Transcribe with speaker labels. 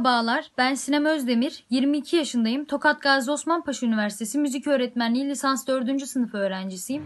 Speaker 1: Merhabalar, ben Sinem Özdemir, 22 yaşındayım. Tokat Gazi Osman Paşa Üniversitesi Müzik Öğretmenliği lisans 4. sınıf öğrencisiyim.